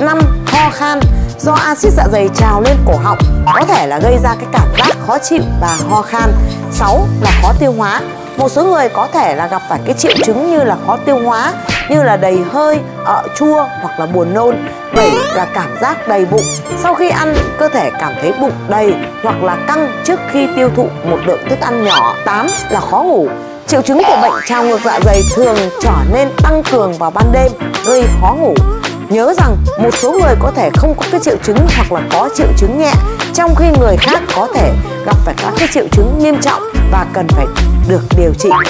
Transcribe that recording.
năm ho khan do axit dạ dày trào lên cổ họng có thể là gây ra cái cảm giác khó chịu và ho khan. 6 là khó tiêu hóa. Một số người có thể là gặp phải cái triệu chứng như là khó tiêu hóa như là đầy hơi, ợ chua hoặc là buồn nôn. 7 là cảm giác đầy bụng. Sau khi ăn cơ thể cảm thấy bụng đầy hoặc là căng trước khi tiêu thụ một lượng thức ăn nhỏ. 8 là khó ngủ. Triệu chứng của bệnh trào ngược dạ dày thường trở nên tăng cường vào ban đêm, gây khó ngủ. Nhớ rằng một số người có thể không có cái triệu chứng hoặc là có triệu chứng nhẹ, trong khi người khác có thể gặp phải các cái triệu chứng nghiêm trọng và cần phải được điều trị.